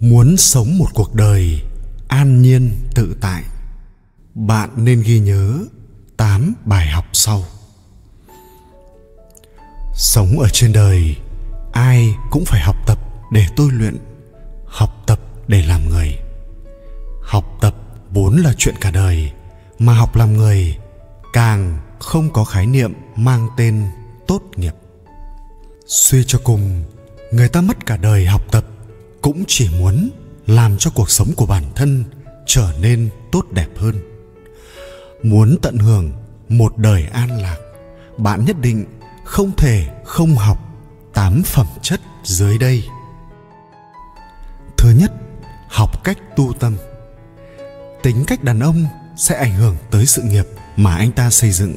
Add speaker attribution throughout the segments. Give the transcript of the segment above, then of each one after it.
Speaker 1: muốn sống một cuộc đời an nhiên, tự tại. Bạn nên ghi nhớ 8 bài học sau. Sống ở trên đời, ai cũng phải học tập để tôi luyện, học tập để làm người. Học tập vốn là chuyện cả đời, mà học làm người càng không có khái niệm mang tên tốt nghiệp. Suy cho cùng, người ta mất cả đời học tập cũng chỉ muốn làm cho cuộc sống của bản thân trở nên tốt đẹp hơn. Muốn tận hưởng một đời an lạc, bạn nhất định không thể không học tám phẩm chất dưới đây. Thứ nhất, học cách tu tâm. Tính cách đàn ông sẽ ảnh hưởng tới sự nghiệp mà anh ta xây dựng.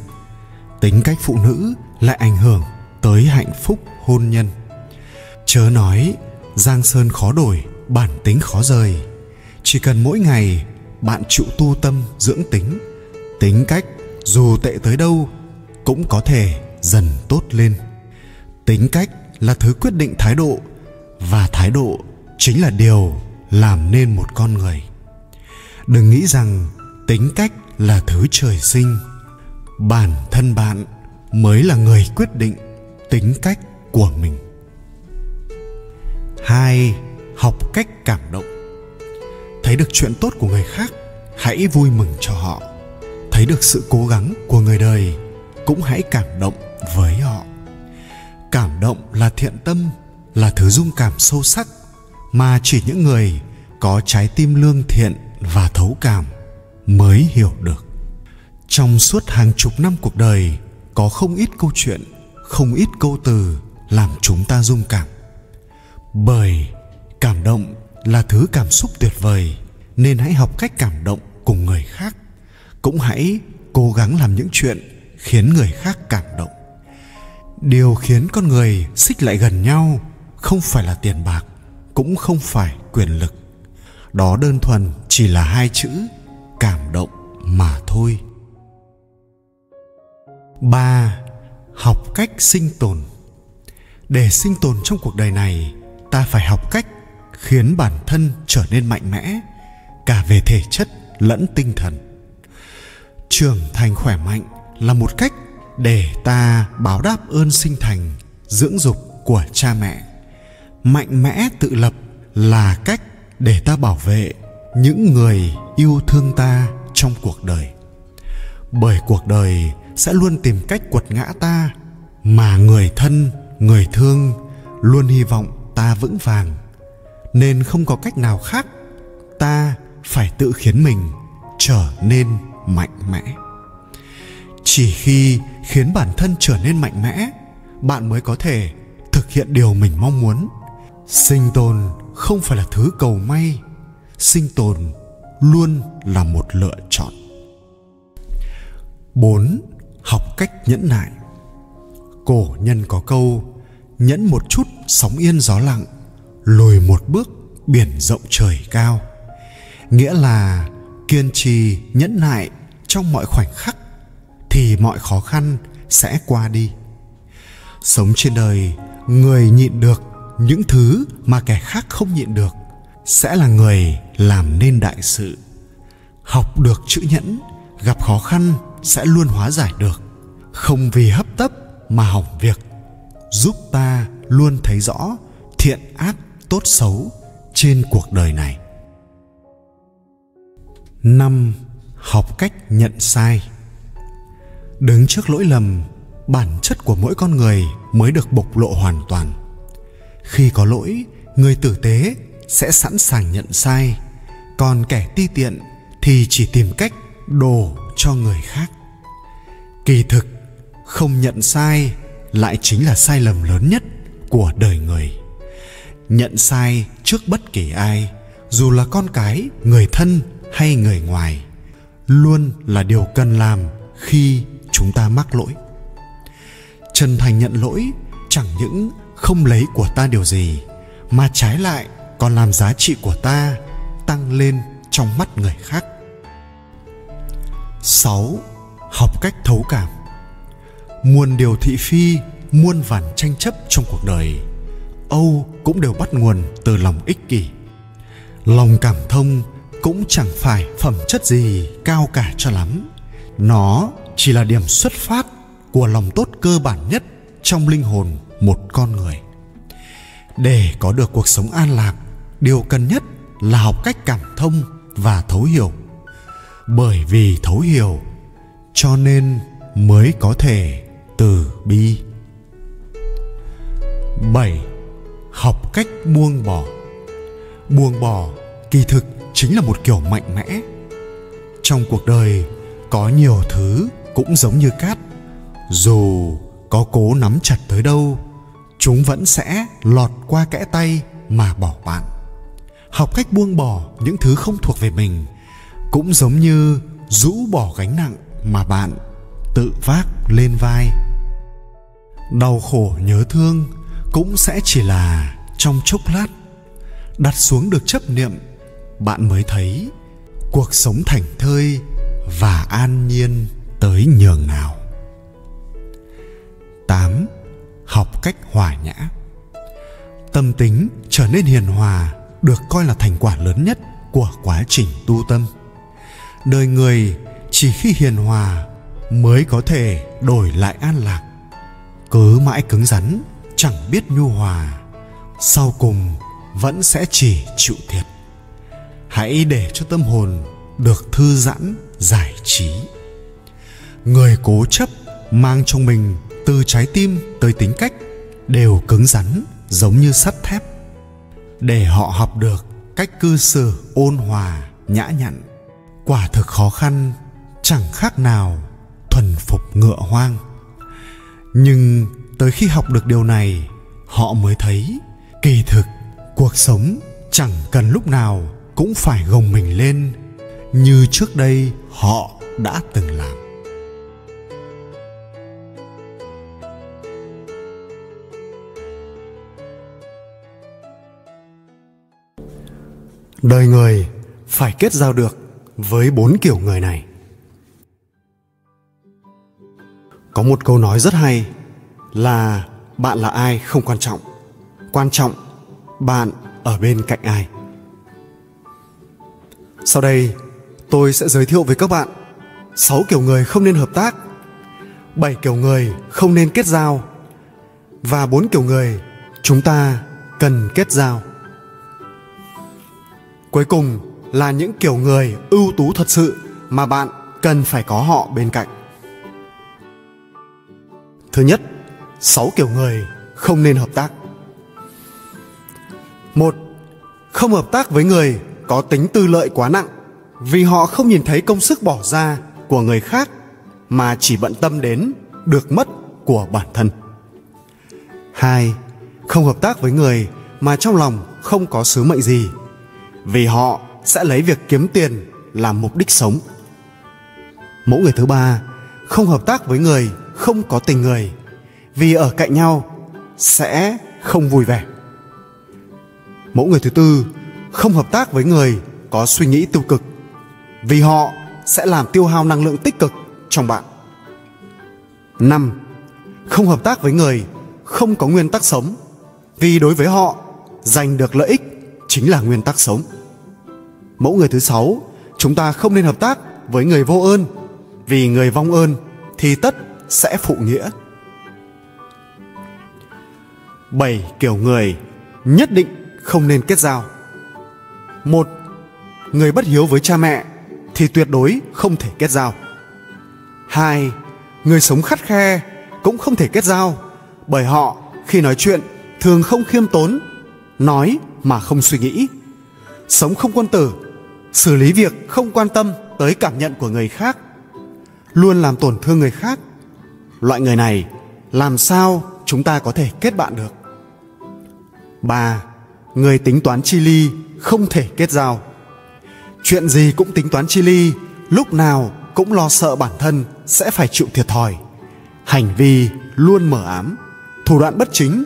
Speaker 1: Tính cách phụ nữ lại ảnh hưởng tới hạnh phúc hôn nhân. Chớ nói giang sơn khó đổi, bản tính khó rời. Chỉ cần mỗi ngày bạn chịu tu tâm dưỡng tính tính cách dù tệ tới đâu cũng có thể dần tốt lên. Tính cách là thứ quyết định thái độ và thái độ chính là điều làm nên một con người. Đừng nghĩ rằng tính cách là thứ trời sinh. Bản thân bạn mới là người quyết định tính cách của mình hai, học cách cảm động. Thấy được chuyện tốt của người khác, hãy vui mừng cho họ. Thấy được sự cố gắng của người đời, cũng hãy cảm động với họ. Cảm động là thiện tâm, là thứ dung cảm sâu sắc, mà chỉ những người có trái tim lương thiện và thấu cảm mới hiểu được. Trong suốt hàng chục năm cuộc đời, có không ít câu chuyện, không ít câu từ làm chúng ta rung cảm bởi cảm động là thứ cảm xúc tuyệt vời, nên hãy học cách cảm động cùng người khác. Cũng hãy cố gắng làm những chuyện khiến người khác cảm động. Điều khiến con người xích lại gần nhau không phải là tiền bạc, cũng không phải quyền lực. Đó đơn thuần chỉ là hai chữ cảm động mà thôi. Ba, học cách sinh tồn. Để sinh tồn trong cuộc đời này ta phải học cách khiến bản thân trở nên mạnh mẽ, cả về thể chất lẫn tinh thần. Trưởng thành khỏe mạnh là một cách để ta báo đáp ơn sinh thành, dưỡng dục của cha mẹ. Mạnh mẽ tự lập là cách để ta bảo vệ những người yêu thương ta trong cuộc đời. Bởi cuộc đời sẽ luôn tìm cách quật ngã ta, mà người thân, người thương luôn hy vọng ta vững vàng, nên không có cách nào khác, ta phải tự khiến mình trở nên mạnh mẽ. Chỉ khi khiến bản thân trở nên mạnh mẽ, bạn mới có thể thực hiện điều mình mong muốn. Sinh tồn không phải là thứ cầu may, sinh tồn luôn là một lựa chọn. 4. Học cách nhẫn nại. Cổ nhân có câu Nhẫn một chút sóng yên gió lặng, Lùi một bước biển rộng trời cao. Nghĩa là kiên trì nhẫn nại trong mọi khoảnh khắc Thì mọi khó khăn sẽ qua đi. Sống trên đời, Người nhịn được những thứ mà kẻ khác không nhịn được sẽ là người làm nên đại sự. Học được chữ nhẫn, gặp khó khăn sẽ luôn hóa giải được. Không vì hấp tấp mà hỏng việc giúp ta luôn thấy rõ thiện ác tốt xấu trên cuộc đời này. Năm, học cách nhận sai. Đứng trước lỗi lầm, bản chất của mỗi con người mới được bộc lộ hoàn toàn. Khi có lỗi, người tử tế sẽ sẵn sàng nhận sai, còn kẻ ti tiện thì chỉ tìm cách đổ cho người khác. Kỳ thực, không nhận sai lại chính là sai lầm lớn nhất của đời người. Nhận sai trước bất kỳ ai, dù là con cái, người thân hay người ngoài, luôn là điều cần làm khi chúng ta mắc lỗi. Chân thành nhận lỗi chẳng những không lấy của ta điều gì, mà trái lại còn làm giá trị của ta tăng lên trong mắt người khác. 6. Học cách thấu cảm. Muôn điều thị phi, muôn vàn tranh chấp trong cuộc đời Âu cũng đều bắt nguồn từ lòng ích kỷ. Lòng cảm thông cũng chẳng phải phẩm chất gì cao cả cho lắm. Nó chỉ là điểm xuất phát của lòng tốt cơ bản nhất trong linh hồn một con người. Để có được cuộc sống an lạc điều cần nhất là học cách cảm thông và thấu hiểu. Bởi vì thấu hiểu cho nên mới có thể từ bi. 7. Học cách buông bỏ. Buông bỏ kỳ thực chính là một kiểu mạnh mẽ. Trong cuộc đời, có nhiều thứ cũng giống như cát. Dù có cố nắm chặt tới đâu, Chúng vẫn sẽ lọt qua kẽ tay mà bỏ bạn. Học cách buông bỏ những thứ không thuộc về mình Cũng giống như rũ bỏ gánh nặng mà bạn tự vác lên vai đau khổ nhớ thương cũng sẽ chỉ là trong chốc lát đặt xuống được chấp niệm, bạn mới thấy cuộc sống thảnh thơi và an nhiên tới nhường nào 8. Học cách hòa nhã Tâm tính trở nên hiền hòa được coi là thành quả lớn nhất của quá trình tu tâm. Đời người chỉ khi hiền hòa mới có thể đổi lại an lạc. Cứ mãi cứng rắn, chẳng biết nhu hòa, sau cùng vẫn sẽ chỉ chịu thiệt. Hãy để cho tâm hồn được thư giãn, giải trí. Người cố chấp mang trong mình từ trái tim tới tính cách đều cứng rắn, giống như sắt thép. Để họ học được cách cư xử ôn hòa, nhã nhặn, quả thực khó khăn, chẳng khác nào ngựa hoang. Nhưng tới khi học được điều này, họ mới thấy kỳ thực cuộc sống chẳng cần lúc nào cũng phải gồng mình lên như trước đây họ đã từng làm. Đời người phải kết giao được với bốn kiểu người này. Có một câu nói rất hay là bạn là ai không quan trọng. Quan trọng bạn ở bên cạnh ai. Sau đây, tôi sẽ giới thiệu với các bạn 6 kiểu người không nên hợp tác 7 kiểu người không nên kết giao và bốn kiểu người chúng ta cần kết giao. Cuối cùng là những kiểu người ưu tú thật sự mà bạn cần phải có họ bên cạnh thứ nhất 6 kiểu người không nên hợp tác. một, Không hợp tác với người có tính tư lợi quá nặng vì họ không nhìn thấy công sức bỏ ra của người khác mà chỉ bận tâm đến được mất của bản thân. hai, Không hợp tác với người mà trong lòng không có sứ mệnh gì vì họ sẽ lấy việc kiếm tiền làm mục đích sống. Mẫu người thứ ba, không hợp tác với người không có tình người, vì ở cạnh nhau sẽ không vui vẻ. Mẫu người thứ tư không hợp tác với người có suy nghĩ tiêu cực, vì họ sẽ làm tiêu hao năng lượng tích cực trong bạn. Năm, không hợp tác với người không có nguyên tắc sống, vì đối với họ, giành được lợi ích chính là nguyên tắc sống. Mẫu người thứ sáu, chúng ta không nên hợp tác với người vô ơn, vì người vong ơn thì tất sẽ phụ nghĩa. Bảy kiểu người nhất định không nên kết giao. Một, người bất hiếu với cha mẹ thì tuyệt đối không thể kết giao. Hai, người sống khắt khe cũng không thể kết giao, bởi họ khi nói chuyện thường không khiêm tốn, nói mà không suy nghĩ. Sống không quân tử, xử lý việc không quan tâm tới cảm nhận của người khác, luôn làm tổn thương người khác loại người này làm sao chúng ta có thể kết bạn được ba Người tính toán chi ly không thể kết giao. Chuyện gì cũng tính toán chi ly, lúc nào cũng lo sợ bản thân sẽ phải chịu thiệt thòi. Hành vi luôn mở ám, thủ đoạn bất chính,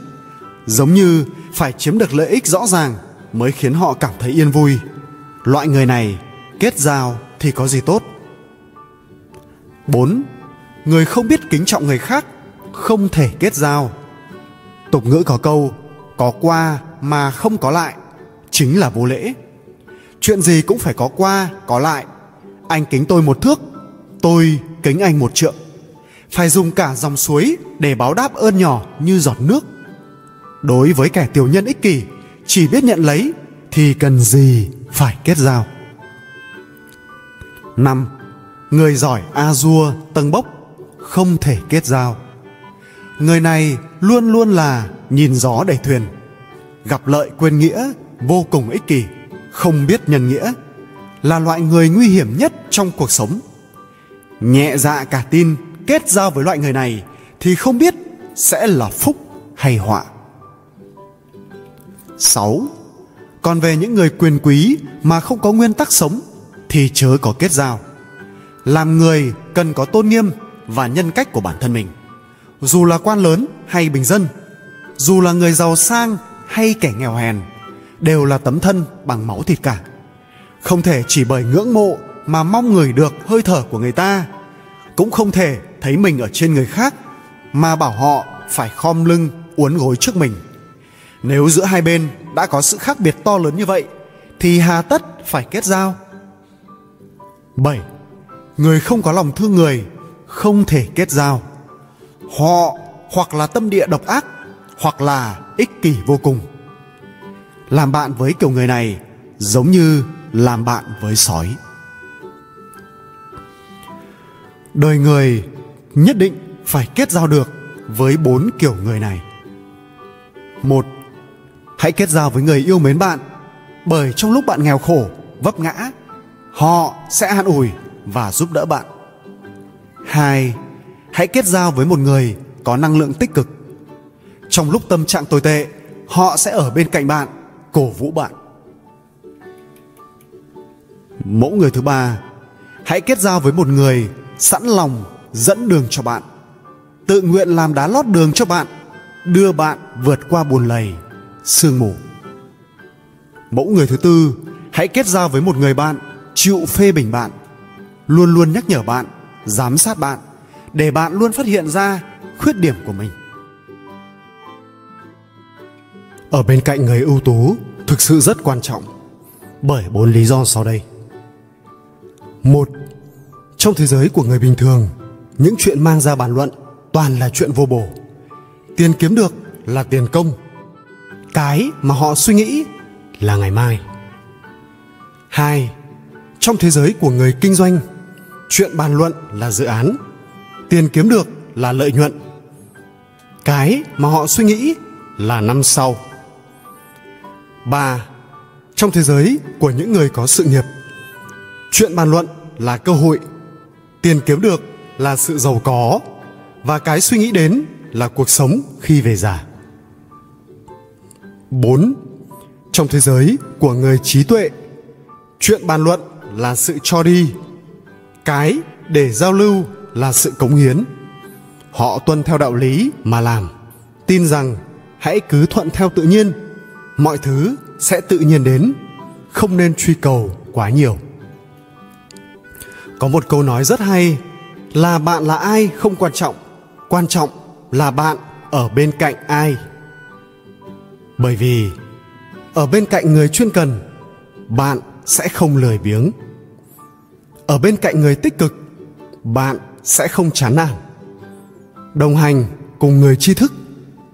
Speaker 1: giống như phải chiếm được lợi ích rõ ràng mới khiến họ cảm thấy yên vui. Loại người này kết giao thì có gì tốt? 4. Người không biết kính trọng người khác không thể kết giao. Tục ngữ có câu, có qua mà không có lại, chính là vô lễ. Chuyện gì cũng phải có qua, có lại. Anh kính tôi một thước, tôi kính anh một trượng. Phải dùng cả dòng suối để báo đáp ơn nhỏ như giọt nước. Đối với kẻ tiểu nhân ích kỷ, chỉ biết nhận lấy thì cần gì phải kết giao. Năm, người giỏi a dua tâng bốc không thể kết giao người này luôn luôn là nhìn gió đẩy thuyền, gặp lợi quên nghĩa vô cùng ích kỷ, không biết nhân nghĩa, là loại người nguy hiểm nhất trong cuộc sống nhẹ dạ cả tin kết giao với loại người này thì không biết sẽ là phúc hay họa 6. Còn về những người quyền quý mà không có nguyên tắc sống thì chớ có kết giao. Làm người cần có tôn nghiêm và nhân cách của bản thân mình. Dù là quan lớn hay bình dân, dù là người giàu sang hay kẻ nghèo hèn, đều là tấm thân bằng máu thịt cả. Không thể chỉ bởi ngưỡng mộ mà mong người được hơi thở của người ta, cũng không thể thấy mình ở trên người khác mà bảo họ phải khom lưng uốn gối trước mình nếu giữa hai bên đã có sự khác biệt to lớn như vậy thì hà tất phải kết giao 7. Người không có lòng thương người không thể kết giao. Họ hoặc là tâm địa độc ác hoặc là ích kỷ vô cùng. Làm bạn với kiểu người này giống như làm bạn với sói. Đời người nhất định phải kết giao được với bốn kiểu người này. Một, hãy kết giao với người yêu mến bạn bởi trong lúc bạn nghèo khổ vấp ngã họ sẽ an ủi và giúp đỡ bạn hai, hãy kết giao với một người có năng lượng tích cực. Trong lúc tâm trạng tồi tệ, họ sẽ ở bên cạnh bạn, cổ vũ bạn. Mẫu người thứ ba, hãy kết giao với một người sẵn lòng dẫn đường cho bạn. Tự nguyện làm đá lót đường cho bạn, đưa bạn vượt qua buồn lầy, sương mù. Mẫu người thứ tư, hãy kết giao với một người bạn chịu phê bình bạn, luôn luôn nhắc nhở bạn giám sát bạn, để bạn luôn phát hiện ra khuyết điểm của mình. Ở bên cạnh người ưu tú thực sự rất quan trọng, bởi bốn lý do sau đây. Một, trong thế giới của người bình thường, những chuyện mang ra bàn luận toàn là chuyện vô bổ. Tiền kiếm được là tiền công, cái mà họ suy nghĩ là ngày mai. Hai, trong thế giới của người kinh doanh chuyện bàn luận là dự án. Tiền kiếm được là lợi nhuận. Cái mà họ suy nghĩ là năm sau. Ba trong thế giới của những người có sự nghiệp chuyện bàn luận là cơ hội. Tiền kiếm được là sự giàu có và cái suy nghĩ đến là cuộc sống khi về già. 4. Trong thế giới của người trí tuệ, chuyện bàn luận là sự cho đi, cái để giao lưu là sự cống hiến. Họ tuân theo đạo lý mà làm, tin rằng hãy cứ thuận theo tự nhiên, mọi thứ sẽ tự nhiên đến, không nên truy cầu quá nhiều. Có một câu nói rất hay là bạn là ai không quan trọng, quan trọng là bạn ở bên cạnh ai bởi vì ở bên cạnh người chuyên cần bạn sẽ không lười biếng ở bên cạnh người tích cực, bạn sẽ không chán nản. Đồng hành cùng người tri thức,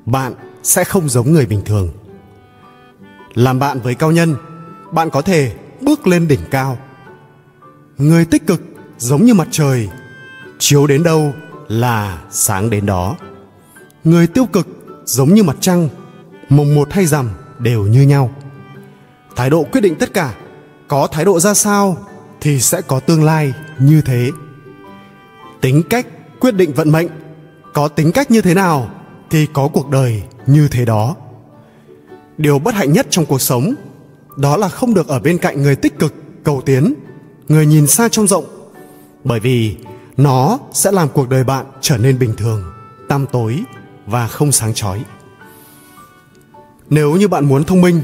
Speaker 1: bạn sẽ không giống người bình thường. Làm bạn với cao nhân, bạn có thể bước lên đỉnh cao. Người tích cực giống như mặt trời, chiếu đến đâu là sáng đến đó. Người tiêu cực giống như mặt trăng, mùng một hay rằm đều như nhau. Thái độ quyết định tất cả, có thái độ ra sao thì sẽ có tương lai như thế. Tính cách, quyết định vận mệnh, có tính cách như thế nào thì có cuộc đời như thế đó. Điều bất hạnh nhất trong cuộc sống, đó là không được ở bên cạnh người tích cực, cầu tiến, người nhìn xa trông rộng, bởi vì nó sẽ làm cuộc đời bạn trở nên bình thường, tăm tối và không sáng chói. Nếu như bạn muốn thông minh,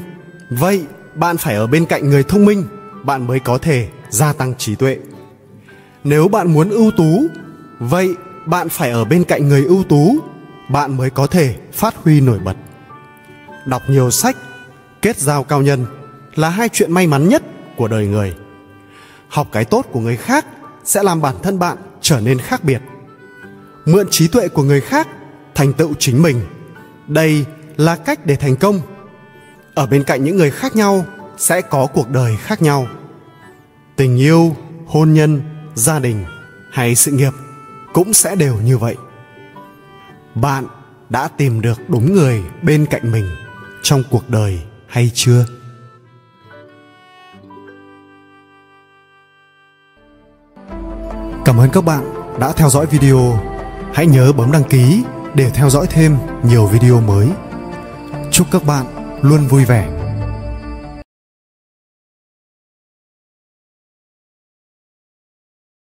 Speaker 1: vậy bạn phải ở bên cạnh người thông minh, bạn mới có thể gia tăng trí tuệ. Nếu bạn muốn ưu tú, vậy bạn phải ở bên cạnh người ưu tú, bạn mới có thể phát huy nổi bật. Đọc nhiều sách, kết giao cao nhân là hai chuyện may mắn nhất của đời người. Học cái tốt của người khác sẽ làm bản thân bạn trở nên khác biệt. Mượn trí tuệ của người khác thành tựu chính mình. Đây là cách để thành công. Ở bên cạnh những người khác nhau sẽ có cuộc đời khác nhau tình yêu, hôn nhân, gia đình hay sự nghiệp cũng sẽ đều như vậy. Bạn đã tìm được đúng người bên cạnh mình trong cuộc đời hay chưa? Cảm ơn các bạn đã theo dõi video. Hãy nhớ bấm đăng ký để theo dõi thêm nhiều video mới. Chúc các bạn luôn vui vẻ.